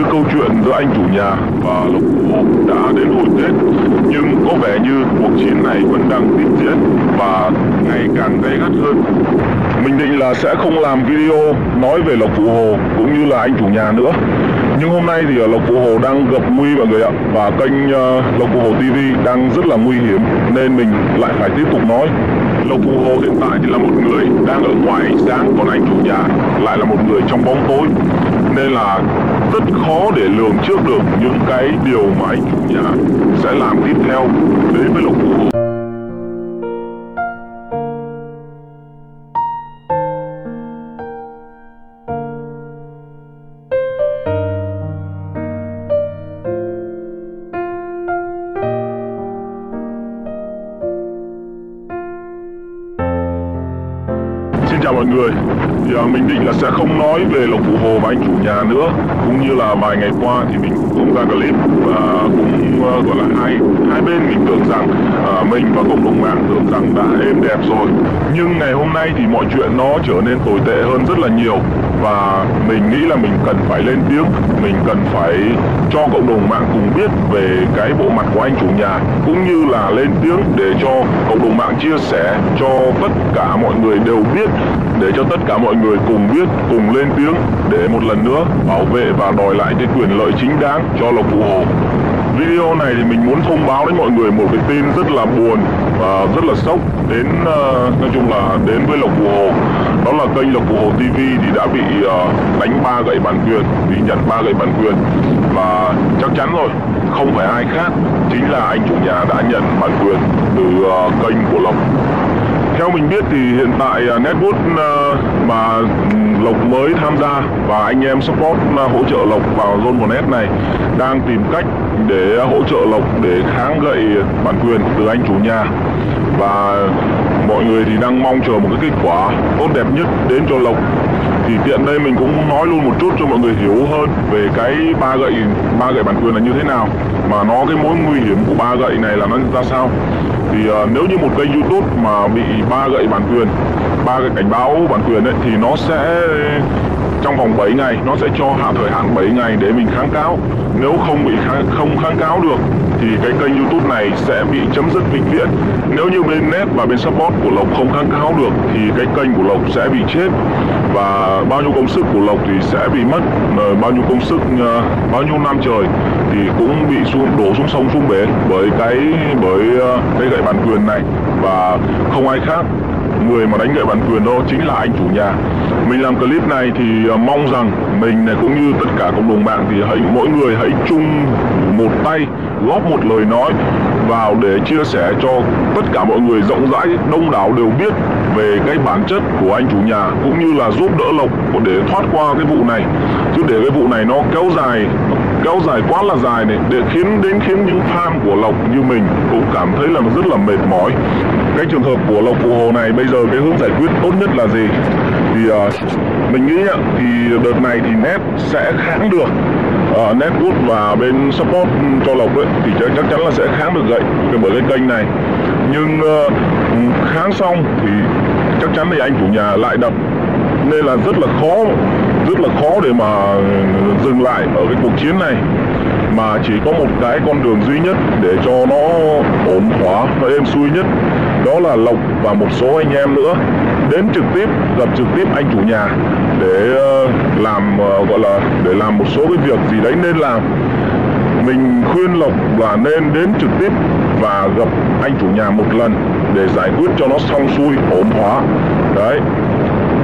như câu chuyện giữa anh chủ nhà và Lộc vũ Hồ đã đến hồi Tết. Nhưng có vẻ như cuộc chiến này vẫn đang tiếp diễn và ngày càng gay gắt hơn. Mình định là sẽ không làm video nói về Lộc Phụ Hồ cũng như là anh chủ nhà nữa. Nhưng hôm nay thì Lộc Phụ Hồ đang gặp nguy mọi người ạ và kênh uh, Lộc Phụ Hồ TV đang rất là nguy hiểm nên mình lại phải tiếp tục nói. Lộc Phụ Hồ hiện tại thì là một người đang ở ngoài ánh sáng còn anh chủ nhà lại là một người trong bóng tối. Nên là rất khó để lường trước được những cái điều mà anh chủ nhà sẽ làm tiếp theo đến với lục Phụ Xin chào mọi người thì mình định là sẽ không nói về Lộc Phụ Hồ và anh chủ nhà nữa. Cũng như là vài ngày qua thì mình cũng ra clip và cũng gọi là hai? Hai bên mình tưởng rằng uh, mình và cộng đồng mạng tưởng rằng đã êm đẹp rồi. Nhưng ngày hôm nay thì mọi chuyện nó trở nên tồi tệ hơn rất là nhiều. Và mình nghĩ là mình cần phải lên tiếng. Mình cần phải cho cộng đồng mạng cùng biết về cái bộ mặt của anh chủ nhà. Cũng như là lên tiếng để cho cộng đồng mạng chia sẻ cho tất cả mọi người đều biết. Để cho tất cả mọi người cùng biết cùng lên tiếng. Để một lần nữa bảo vệ và đòi lại cái quyền lợi chính đáng cho Lộc Phụ Hồ video này thì mình muốn thông báo đến mọi người một cái tin rất là buồn và rất là sốc đến uh, nói chung là đến với Lộc Phụ Hồ. Đó là kênh Lộc Phụ Hồ TV thì đã bị uh, đánh ba gậy bản quyền bị nhận ba gậy bản quyền. Và chắc chắn rồi không phải ai khác chính là anh chủ nhà đã nhận bản quyền từ uh, kênh của Lộc theo mình biết thì hiện tại à, Netwood à, mà Lộc mới tham gia và anh em support à, hỗ trợ Lộc vào Zone 1 này đang tìm cách để hỗ trợ Lộc để kháng gậy bản quyền từ anh chủ nhà. Và mọi người thì đang mong chờ một cái kết quả tốt đẹp nhất đến cho Lộc. Thì tiện đây mình cũng nói luôn một chút cho mọi người hiểu hơn về cái ba gậy ba gậy bản quyền là như thế nào mà nó cái mối nguy hiểm của ba gậy này là nó ra sao? Thì uh, nếu như một kênh YouTube mà bị ba gậy bản quyền ba cái cảnh báo bản quyền ấy thì nó sẽ trong vòng 7 ngày nó sẽ cho hạ thời hạn 7 ngày để mình kháng cáo. Nếu không bị kháng, không kháng cáo được thì cái kênh YouTube này sẽ bị chấm dứt vĩnh viễn. Nếu như bên net và bên support của Lộc không kháng cáo được thì cái kênh của Lộc sẽ bị chết. Và bao nhiêu công sức của Lộc thì sẽ bị mất ờ, bao nhiêu công sức ờ, bao nhiêu năm trời thì cũng bị xuống, đổ xuống sông xuống bể bởi cái bởi ờ, cái gậy bản quyền này. Và không ai khác, người mà đánh gậy bản quyền đó chính là anh chủ nhà. Mình làm clip này thì ờ, mong rằng mình này cũng như tất cả cộng đồng mạng thì hãy, mỗi người hãy chung một tay, góp một lời nói vào để chia sẻ cho tất cả mọi người rộng rãi, đông đảo đều biết về cái bản chất của anh chủ nhà, cũng như là giúp đỡ lộc để thoát qua cái vụ này. Chứ để cái vụ này nó kéo dài kéo dài quá là dài này để khiến đến khiến những fan của lộc như mình cũng cảm thấy là rất là mệt mỏi. Cái trường hợp của lộc phụ hồ này bây giờ cái hướng giải quyết tốt nhất là gì? Thì uh, mình nghĩ thì đợt này thì net sẽ kháng được. À, uh, Netwood và bên support cho Lộc ấy, thì chắc, chắc chắn là sẽ kháng được gậy bởi cái kênh này. Nhưng uh, kháng xong thì chắc chắn thì anh chủ nhà lại đập. Nên là rất là khó rất là khó để mà ờ, dừng lại ở cái cuộc chiến này. Mà chỉ có một cái con đường duy nhất để cho nó ổn thỏa và êm xuôi nhất, đó là Lộc và một số anh em nữa đến trực tiếp, gặp trực tiếp anh chủ nhà để ờ, làm ờ, gọi là để làm một số cái việc gì đấy nên làm. Mình khuyên Lộc là nên đến trực tiếp và gặp anh chủ nhà một lần để giải quyết cho nó xong xuôi, ổn thỏa. Đấy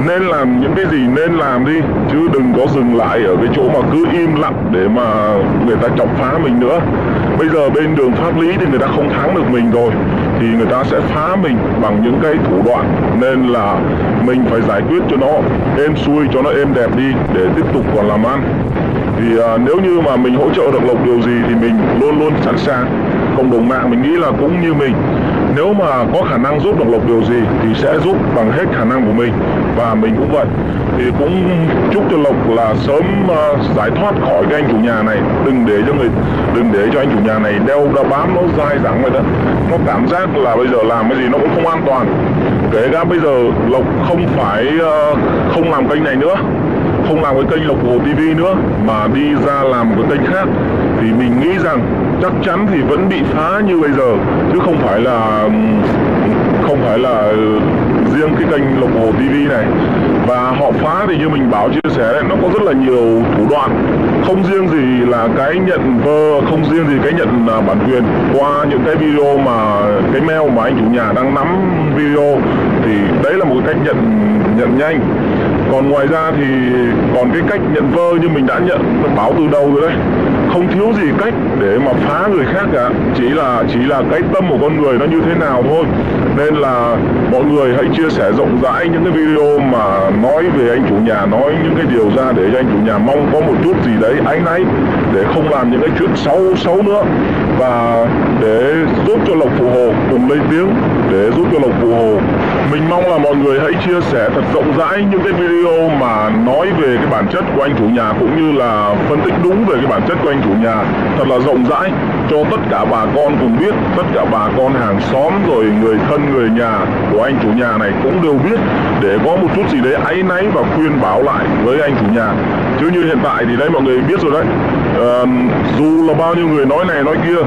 nên làm những cái gì nên làm đi chứ đừng có dừng lại ở cái chỗ mà cứ im lặng để mà người ta chọc phá mình nữa. Bây giờ bên đường pháp lý thì người ta không thắng được mình rồi thì người ta sẽ phá mình bằng những cái thủ đoạn. Nên là mình phải giải quyết cho nó êm xuôi cho nó êm đẹp đi để tiếp tục còn làm ăn. Thì à, nếu như mà mình hỗ trợ được lộc điều gì thì mình luôn luôn sẵn sàng. Cộng đồng mạng mình nghĩ là cũng như mình. Nếu mà có khả năng giúp được lộc điều gì thì sẽ giúp bằng hết khả năng của mình và mình cũng vậy. Thì cũng chúc cho lộc là sớm uh, giải thoát khỏi cái anh chủ nhà này. Đừng để cho người đừng để cho anh chủ nhà này đeo đã bám nó dai dẳng vậy đó. Nó cảm giác là bây giờ làm cái gì nó cũng không an toàn. Kể cả bây giờ lộc không phải uh, không làm kênh này nữa không làm cái kênh Lộc Hồ TV nữa mà đi ra làm cái kênh khác thì mình nghĩ rằng chắc chắn thì vẫn bị phá như bây giờ. Chứ không phải là không phải là ừ, riêng cái kênh Lộc Hồ TV này. Và họ phá thì như mình bảo chia sẻ đấy, nó có rất là nhiều thủ đoạn. Không riêng gì là cái nhận vơ, không riêng gì cái nhận à, bản quyền. Qua những cái video mà, cái mail mà anh chủ nhà đang nắm video, thì đấy là một cái cách nhận nhận nhanh. Còn ngoài ra thì còn cái cách nhận vơ như mình đã nhận báo từ đầu rồi đấy. Không thiếu gì cách để mà phá người khác cả. Chỉ là chỉ là cái tâm của con người nó như thế nào thôi nên là mọi người hãy chia sẻ rộng rãi những cái video mà nói về anh chủ nhà, nói những cái điều ra để cho anh chủ nhà mong có một chút gì đấy áy náy, để không làm những cái chuyện xấu xấu nữa. Và để giúp cho lộc phụ hồ cùng lên tiếng, để giúp cho lộc phụ hồ mình mong là mọi người hãy chia sẻ thật rộng rãi những cái video mà nói về cái bản chất của anh chủ nhà cũng như là phân tích đúng về cái bản chất của anh chủ nhà. Thật là rộng rãi cho tất cả bà con cùng biết tất cả bà con hàng xóm rồi người thân người nhà của anh chủ nhà này cũng đều biết. Để có một chút gì đấy áy náy và khuyên bảo lại với anh chủ nhà. Chứ như hiện tại thì đấy mọi người biết rồi đấy. À, dù là bao nhiêu người nói này nói kia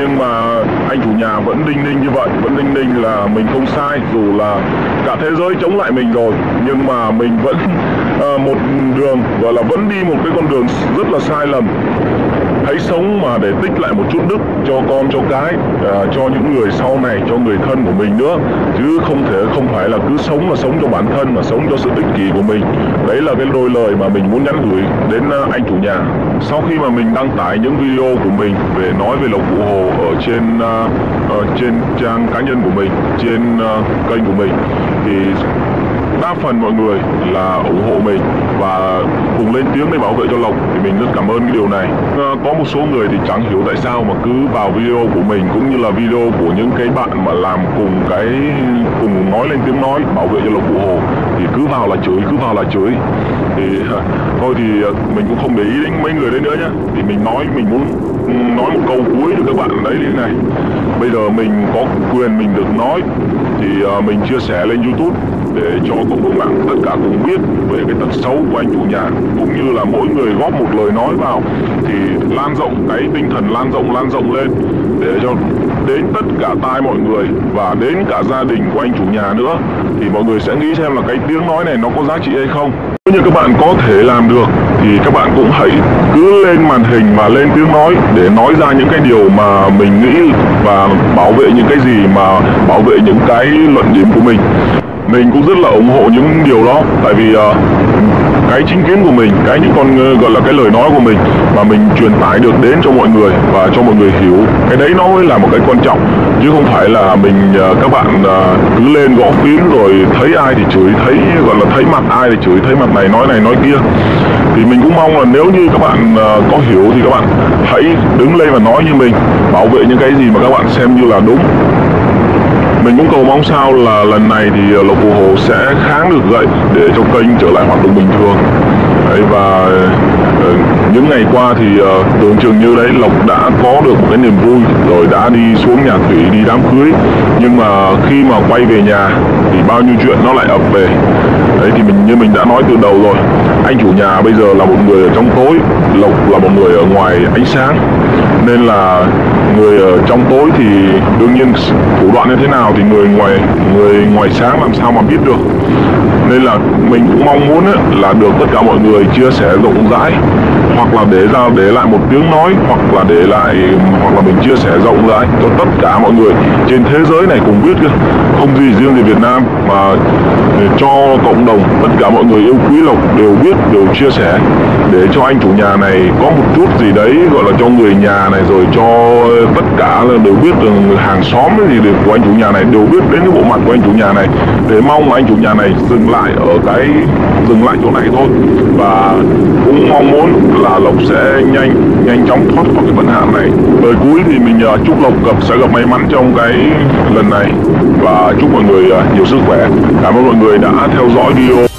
nhưng mà anh chủ nhà vẫn đinh ninh như vậy vẫn đinh ninh là mình không sai dù là cả thế giới chống lại mình rồi. Nhưng mà mình vẫn uh, một đường gọi là vẫn đi một cái con đường rất là sai lầm hãy sống mà để tích lại một chút đức cho con cho cái à, cho những người sau này cho người thân của mình nữa. Chứ không thể không phải là cứ sống mà sống cho bản thân mà sống cho sự ích kỷ của mình. Đấy là cái đôi lời mà mình muốn nhắn gửi đến à, anh chủ nhà. Sau khi mà mình đăng tải những video của mình về nói về lộc phụ hồ ở trên uh, ở trên trang cá nhân của mình trên uh, kênh của mình thì đa phần mọi người là ủng hộ mình và cùng lên tiếng để bảo vệ cho lộc. Thì mình rất cảm ơn cái điều này. À, có một số người thì chẳng hiểu tại sao mà cứ vào video của mình cũng như là video của những cái bạn mà làm cùng cái cùng nói lên tiếng nói bảo vệ cho lộc cụ hồ thì cứ vào là chửi cứ vào là chửi. Thì à, thôi thì à, mình cũng không để ý đến mấy người đấy nữa nhá. Thì mình nói mình muốn nói một câu cuối cho các bạn đấy như này. Bây giờ mình có quyền mình được nói thì à, mình chia sẻ lên youtube để cho cộng đồng mạng tất cả cùng biết về cái tật xấu của anh chủ nhà, cũng như là mỗi người góp một lời nói vào. Thì lan rộng cái tinh thần lan rộng lan rộng lên để cho đến tất cả tai mọi người và đến cả gia đình của anh chủ nhà nữa. Thì mọi người sẽ nghĩ xem là cái tiếng nói này nó có giá trị hay không. Nếu như các bạn có thể làm được, thì các bạn cũng hãy cứ lên màn hình và lên tiếng nói để nói ra những cái điều mà mình nghĩ và bảo vệ những cái gì mà bảo vệ những cái luận điểm của mình mình cũng rất là ủng hộ những điều đó tại vì uh, cái chính kiến của mình cái những con uh, gọi là cái lời nói của mình mà mình truyền tải được đến cho mọi người và cho mọi người hiểu cái đấy nó mới là một cái quan trọng. Chứ không phải là mình uh, các bạn uh, cứ lên gõ phím rồi thấy ai thì chửi thấy gọi là thấy mặt ai thì chửi thấy mặt này nói này nói kia. Thì mình cũng mong là nếu như các bạn uh, có hiểu thì các bạn hãy đứng lên và nói như mình bảo vệ những cái gì mà các bạn xem như là đúng mình cũng cầu mong sao là lần này thì ờ, Lộc Phù Hồ sẽ kháng được dậy để cho kênh trở lại hoạt động bình thường. Đấy, và ờ, những ngày qua thì ờ, tưởng chừng như đấy Lộc đã có được một cái niềm vui rồi đã đi xuống nhà thủy đi đám cưới. Nhưng mà khi mà quay về nhà thì bao nhiêu chuyện nó lại ập về. Đấy thì mình như mình đã nói từ đầu rồi anh chủ nhà bây giờ là một người ở trong tối Lộc là một người ở ngoài ánh sáng nên là người ở trong tối thì đương nhiên thủ đoạn như thế nào thì người ngoài người ngoài sáng làm sao mà biết được. Nên là mình cũng mong muốn ấy, là được tất cả mọi người chia sẻ rộng rãi hoặc là để ra để lại một tiếng nói hoặc là để lại hoặc là mình chia sẻ rộng rãi cho tất cả mọi người trên thế giới này cùng biết cơ không gì riêng gì Việt Nam mà cho cộng đồng, tất cả mọi người yêu quý lộc đều biết, đều chia sẻ, để cho anh chủ nhà này có một chút gì đấy, gọi là cho người nhà này rồi cho tất cả là đều biết rằng hàng xóm gì được của anh chủ nhà này đều biết đến cái bộ mặt của anh chủ nhà này. Để mong là anh chủ nhà này dừng lại ở cái, dừng lại chỗ này thôi. Và cũng mong muốn là lộc sẽ nhanh nhanh chóng thoát khỏi cái vấn hạn này. Lời cuối thì mình chúc lộc gặp, sẽ gặp may mắn trong cái lần này. Và chúc mọi người à, nhiều sức khỏe. Cảm ơn mọi người đã theo dõi video.